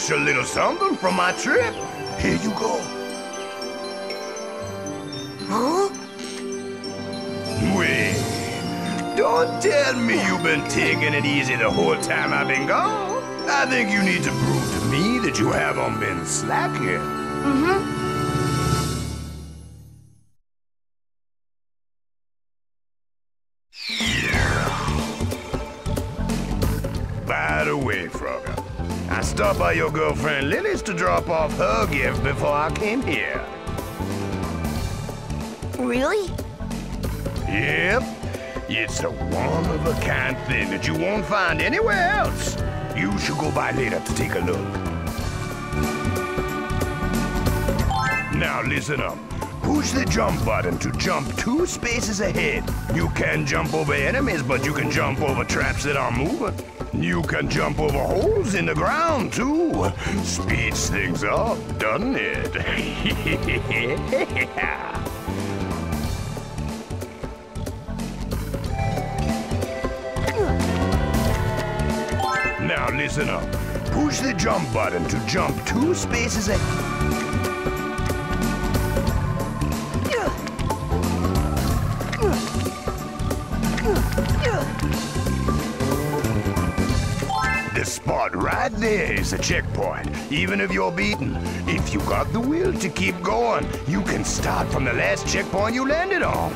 special little something from my trip. Here you go. Huh? Wait, don't tell me you've been taking it easy the whole time I've been gone. I think you need to prove to me that you haven't been slacking. Mm-hmm. By the way, Frogger, I stopped by your girlfriend Lily's to drop off her gift before I came here. Really? Yep. It's a one-of-a-kind thing that you won't find anywhere else. You should go by later to take a look. Now listen up. Push the jump button to jump two spaces ahead. You can jump over enemies, but you can jump over traps that are moving. You can jump over holes in the ground, too. Speeds things up, doesn't it? Now listen up. Push the jump button to jump two spaces ahead. Right there is a checkpoint. Even if you're beaten, if you got the will to keep going, you can start from the last checkpoint you landed on.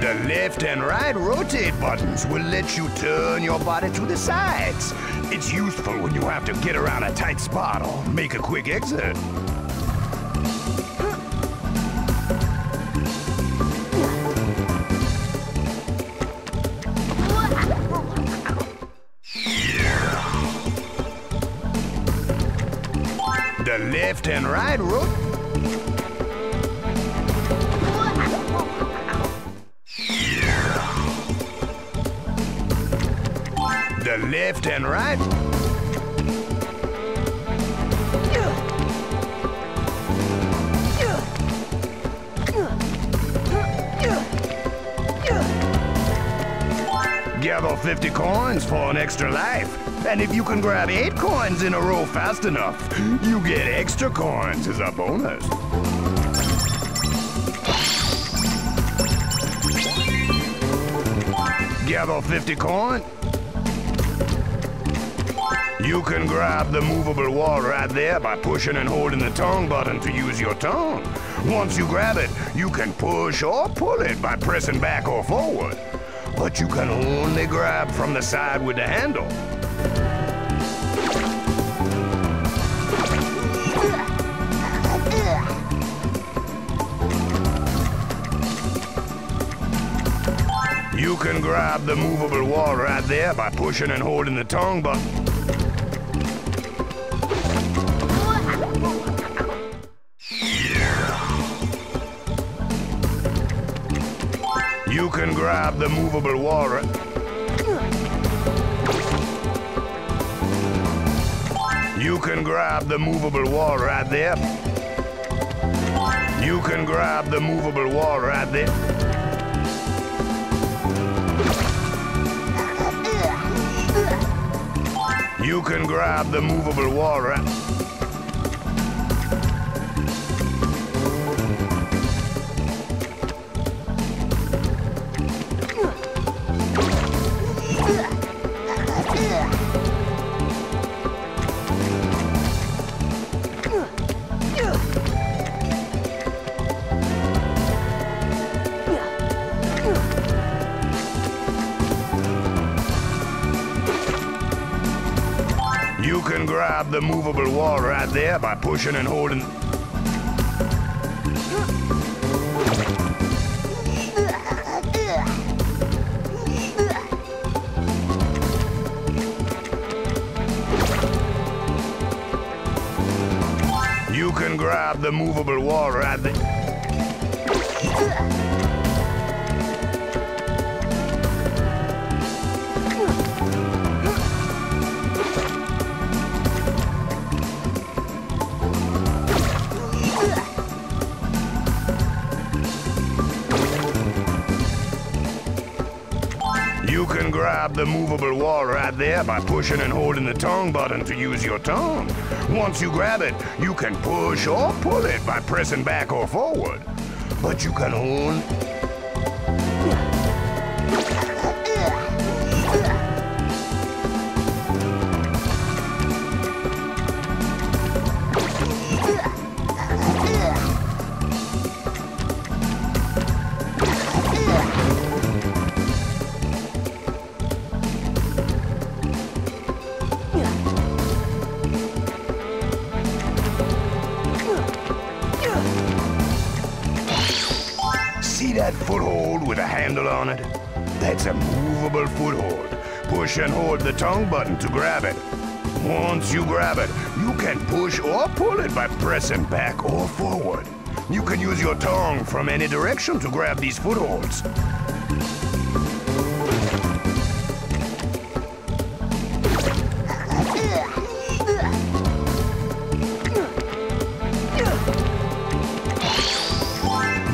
The left and right rotate buttons will let you turn your body to the sides. It's useful when you have to get around a tight spot or make a quick exit. Left and right rotate. The left and right. Gather 50 coins for an extra life. And if you can grab 8 coins in a row fast enough, you get extra coins as a bonus. Gather 50 coin. You can grab the movable wall right there by pushing and holding the tongue button to use your tongue. Once you grab it, you can push or pull it by pressing back or forward. But you can only grab from the side with the handle. You can grab the movable wall right there by pushing and holding the tongue button. You can grab the movable wall. You can grab the movable wall right there. You can grab the movable wall right there. You can grab the movable wall right... the movable wall right there by pushing and holding. You can grab the movable wall right there. The movable wall right there by pushing and holding the tongue button to use your tongue. Once you grab it, you can push or pull it by pressing back or forward. But you can hold Push and hold the tongue button to grab it. Once you grab it, you can push or pull it by pressing back or forward. You can use your tongue from any direction to grab these footholds.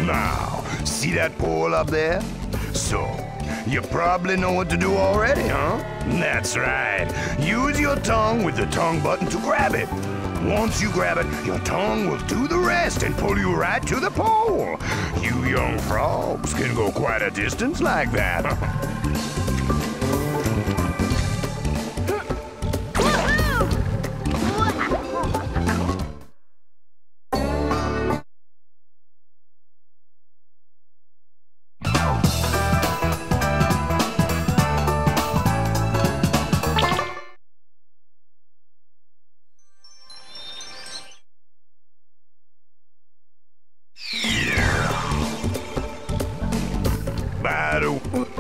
Now, see that pole up there? So, you probably know what to do already, huh? That's right. Use your tongue with the tongue button to grab it. Once you grab it, your tongue will do the rest and pull you right to the pole. You young frogs can go quite a distance like that.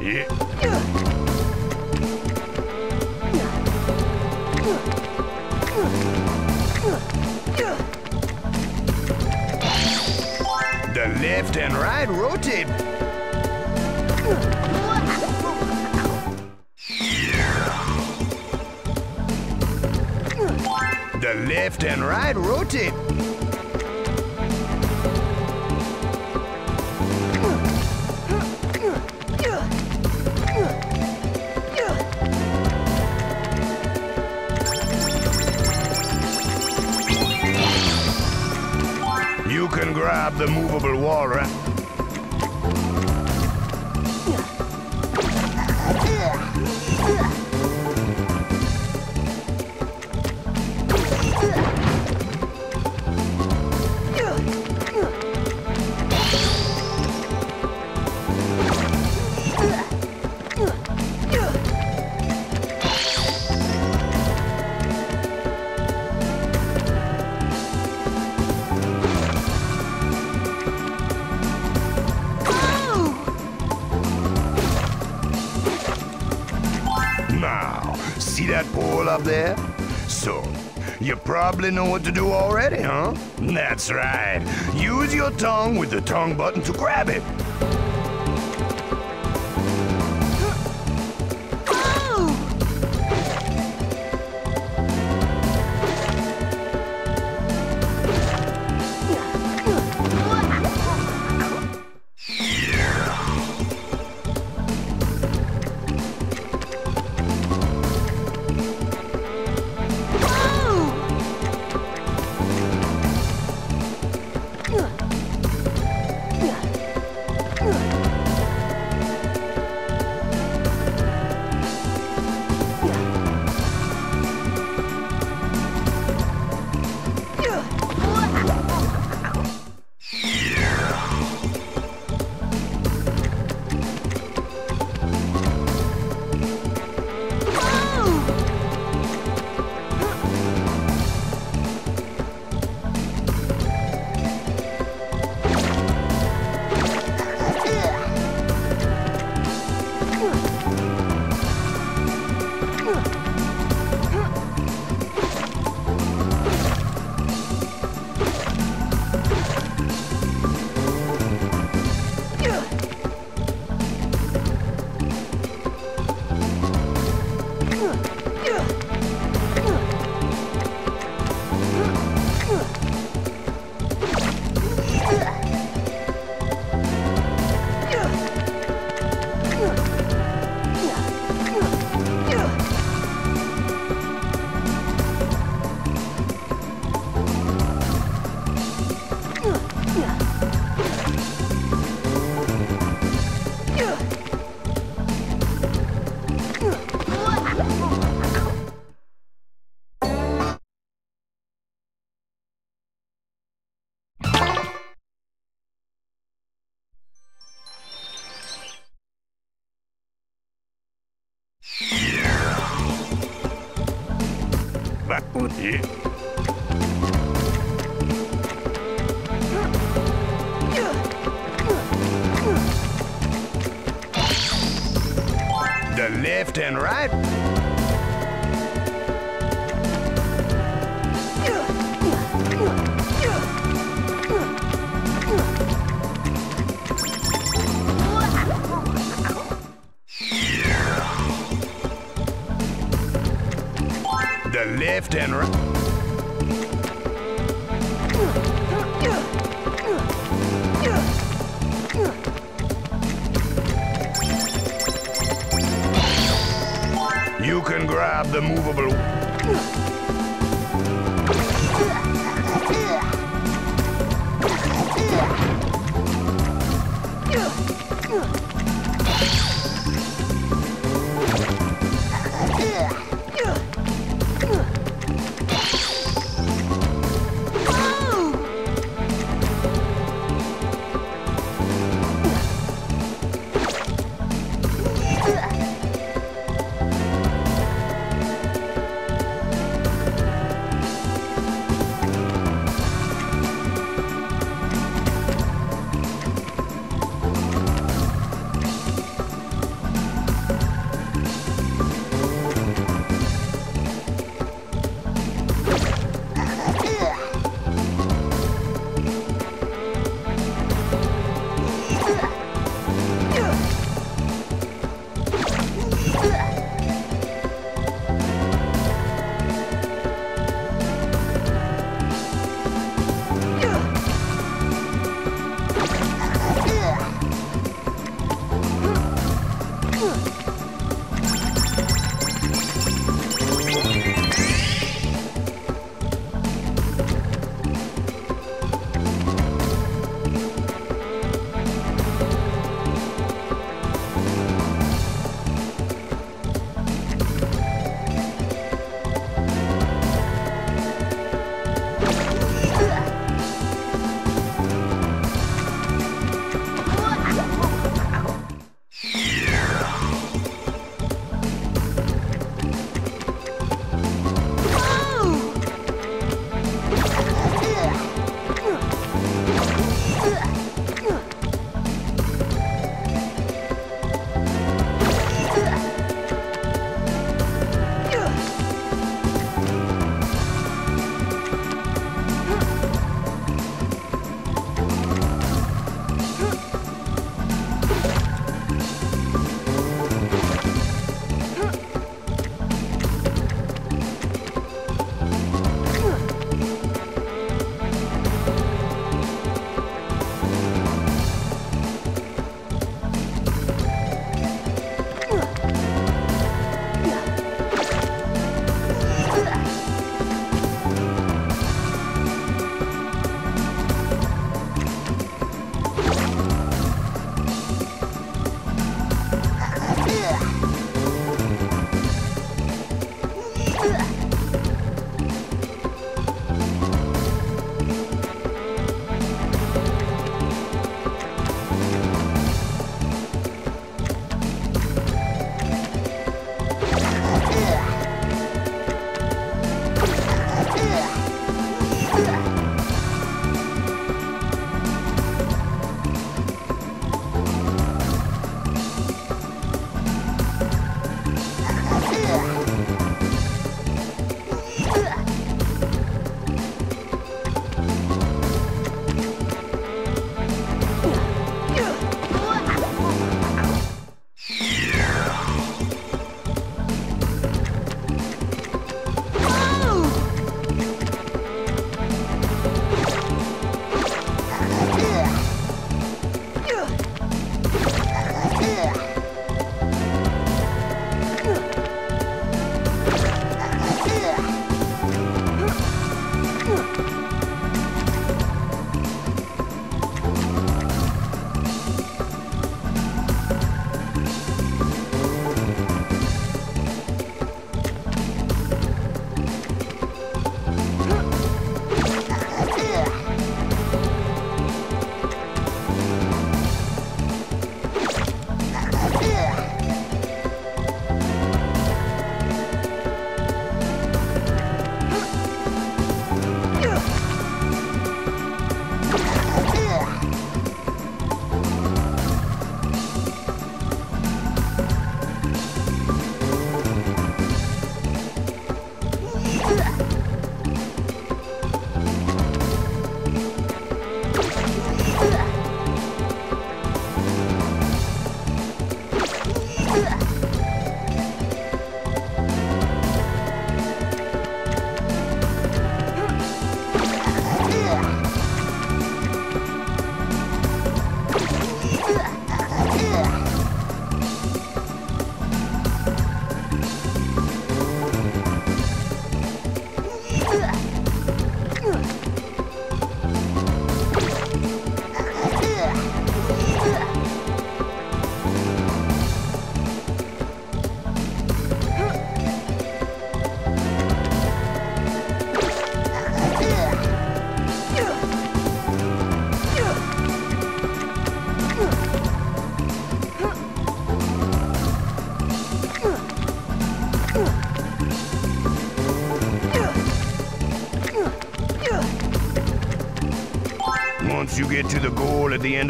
The left and right rotate. The left and right rotate. Can grab the movable wall, right? There? So, you probably know what to do already, huh? That's right. Use your tongue with the tongue button to grab it. Yeah. Left and right. You can grab the movable.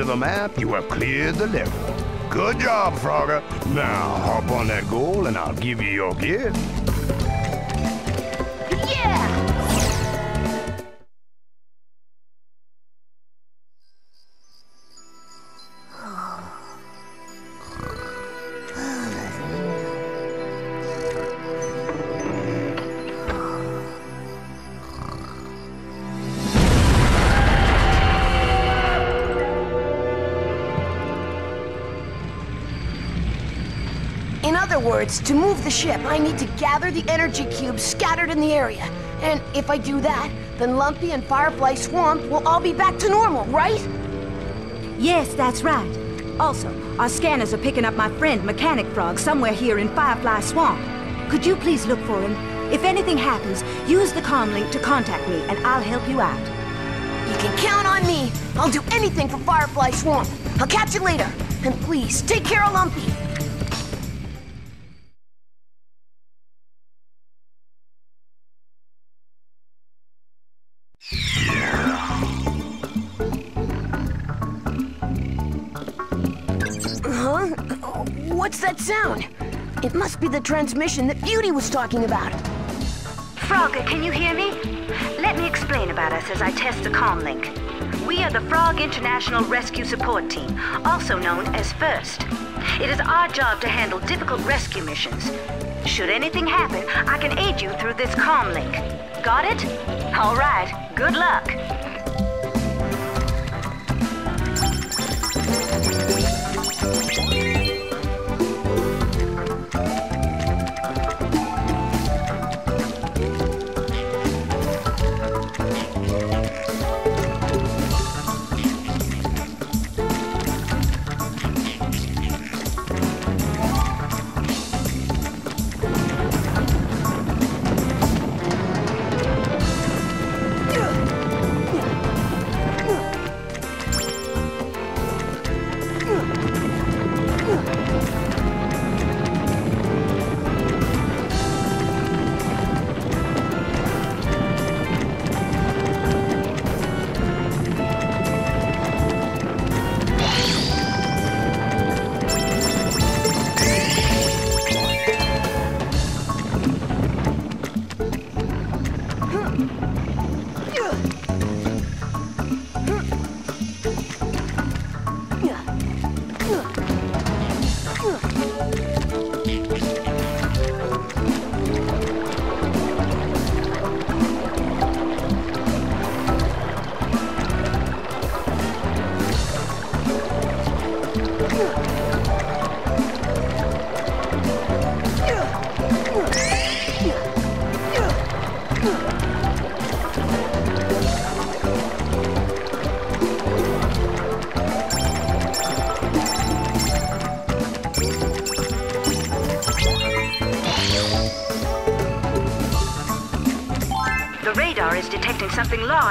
End of the map, you have cleared the level. Good job, Frogger. Now hop on that goal and I'll give you your gift. Words, to move the ship, I need to gather the energy cubes scattered in the area. And if I do that, then Lumpy and Firefly Swamp will all be back to normal, right? Yes, that's right. Also, our scanners are picking up my friend Mechanic Frog somewhere here in Firefly Swamp. Could you please look for him? If anything happens, use the comm link to contact me and I'll help you out. You can count on me. I'll do anything for Firefly Swamp. I'll catch you later. And please, take care of Lumpy. The transmission that Beauty was talking about. Frogger, can you hear me? Let me explain about us as I test the comm link. We are the Frog International Rescue Support Team, also known as FIRST. It is our job to handle difficult rescue missions. Should anything happen, I can aid you through this comm link. Got it? All right, good luck.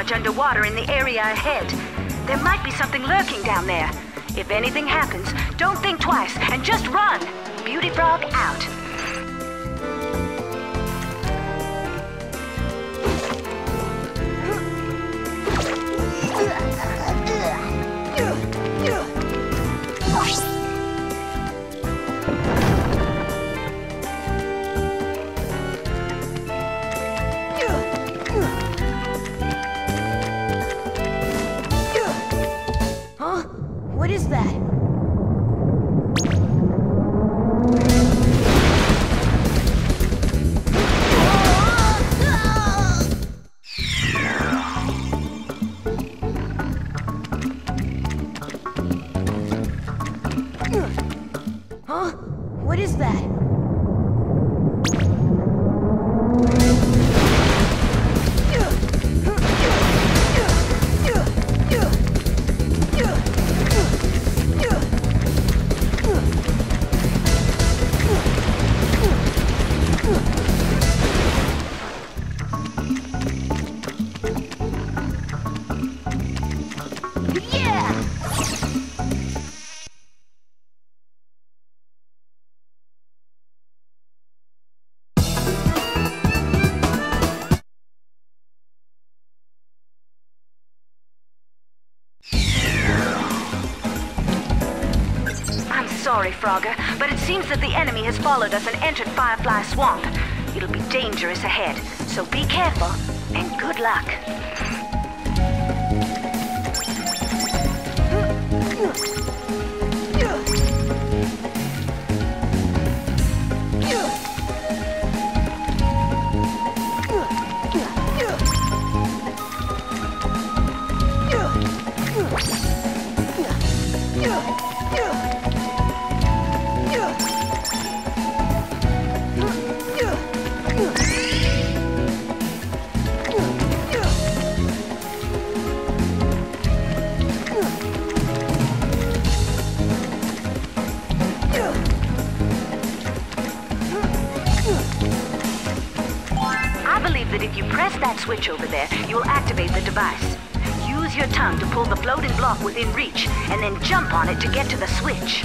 Large underwater in the area ahead. There might be something lurking down there. If anything happens, don't think twice and just run. Beauty Frog out. Frogger, but it seems that the enemy has followed us and entered Firefly Swamp. It'll be dangerous ahead, so be careful and good luck. That if you press that switch over there, you'll activate the device. Use your tongue to pull the floating block within reach, and then jump on it to get to the switch.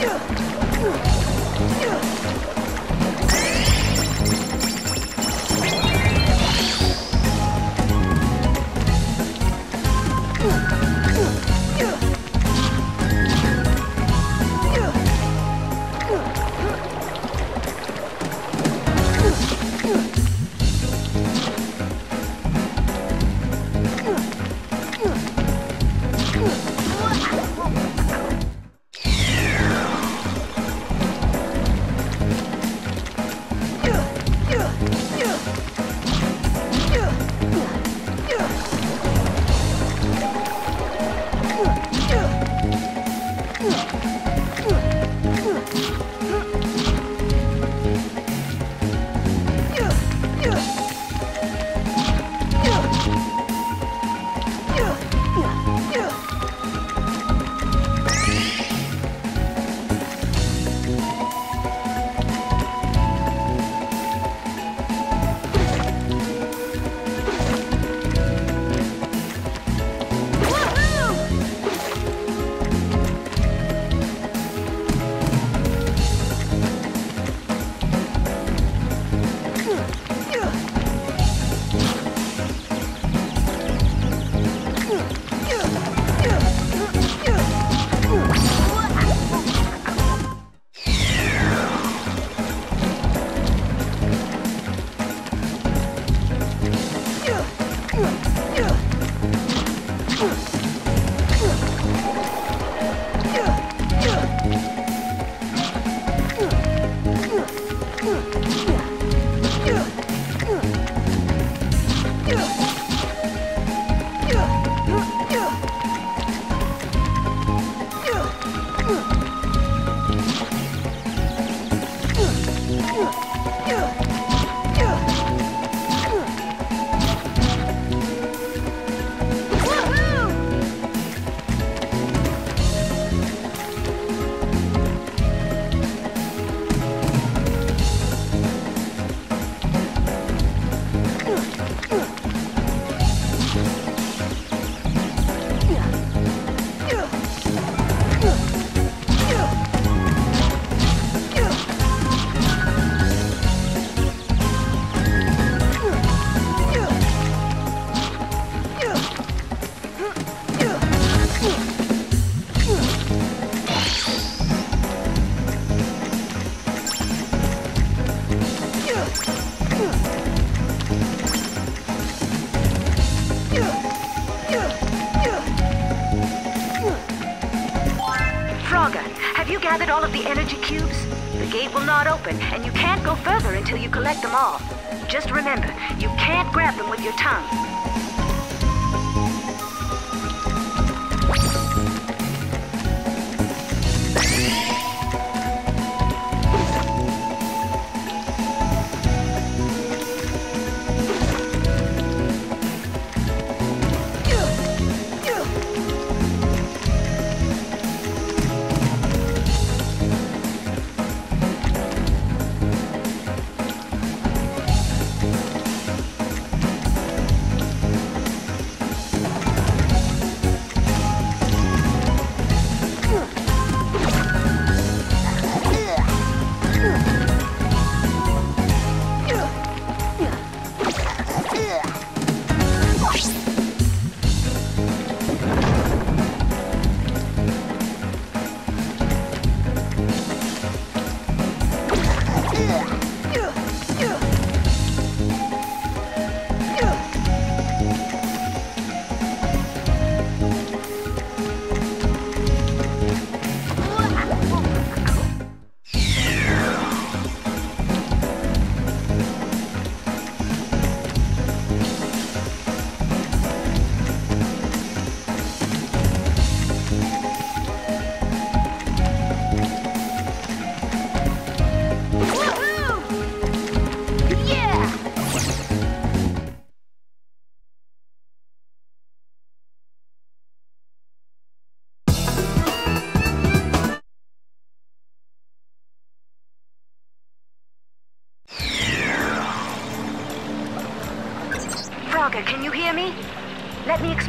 Yeah.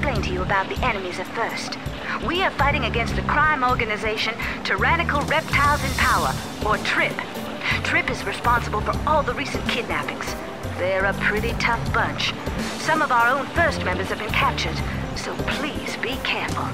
Explain to you about the enemies of First. We are fighting against the crime organization Tyrannical Reptiles in Power, or TRIP. TRIP is responsible for all the recent kidnappings. They're a pretty tough bunch. Some of our own First members have been captured, so please be careful.